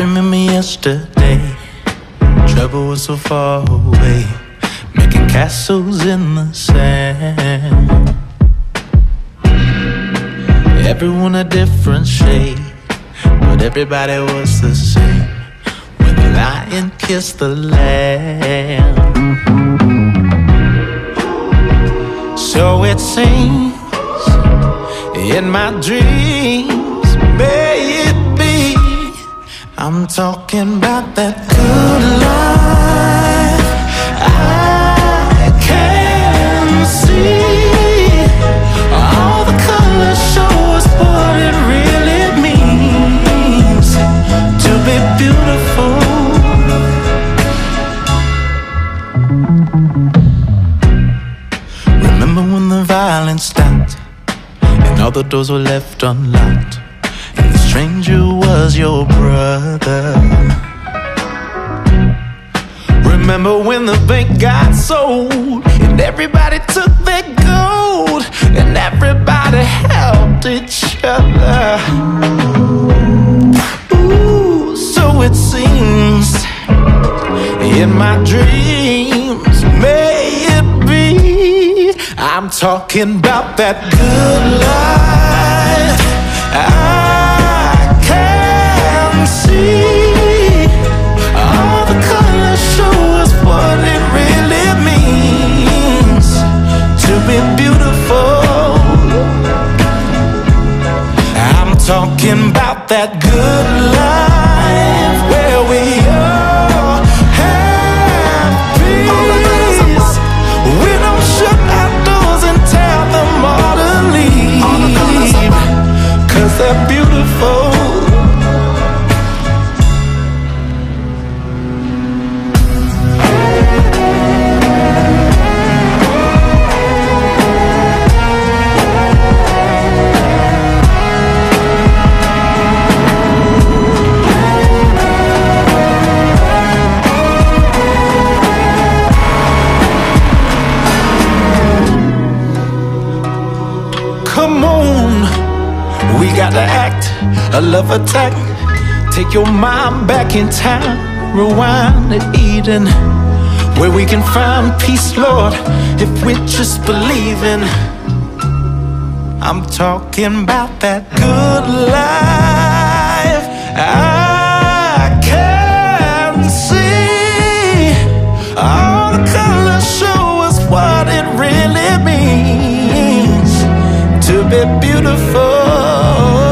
yesterday. Trouble was so far away, making castles in the sand. Everyone a different shade, but everybody was the same. When the lion kissed the lamb. So it seems in my dreams, be. I'm talking about that good life. I can see all the colors show us what it really means to be beautiful. Remember when the violence stopped and all the doors were left unlocked, stranger was your brother. Remember when the bank got sold and everybody took their gold and everybody helped each other. Ooh, so it seems in my dreams, may it be. I'm talking about that good life. That good life we got to act a love attack. Take your mind back in time, rewind to Eden, where we can find peace, Lord, if we're just believing. I'm talking about that good life. I beautiful.